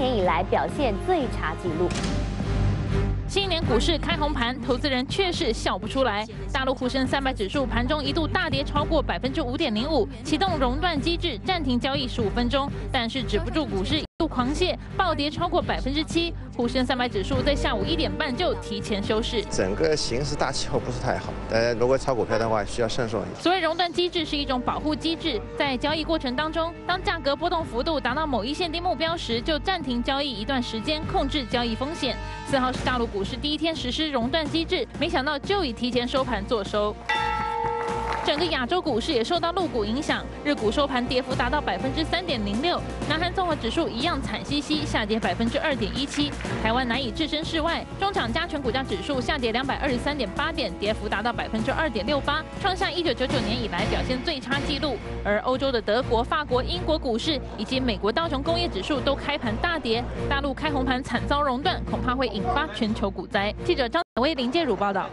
年以来表现最差纪录。新年股市开红盘，投资人却是笑不出来。大陆沪深三百指数盘中一度大跌超过百分之五点零五，启动熔断机制，暂停交易十五分钟，但是止不住股市。度狂泻，暴跌超过百分之七，沪深三百指数在下午一点半就提前休市。整个形势大气候不是太好，呃，如果炒股票的话，需要慎重一。所谓熔断机制是一种保护机制，在交易过程当中，当价格波动幅度达到某一限定目标时，就暂停交易一段时间，控制交易风险。四号是大陆股市第一天实施熔断机制，没想到就已提前收盘做收。整个亚洲股市也受到陆股影响，日股收盘跌幅达到百分之三点零六，南韩综合指数一样惨兮兮下跌百分之二点一七，台湾难以置身事外，中场加权股价指数下跌两百二十三点八点，跌幅达到百分之二点六八，创下一九九九年以来表现最差纪录。而欧洲的德国、法国、英国股市以及美国道琼工业指数都开盘大跌，大陆开红盘惨遭熔断，恐怕会引发全球股灾。记者张伟林介汝报道。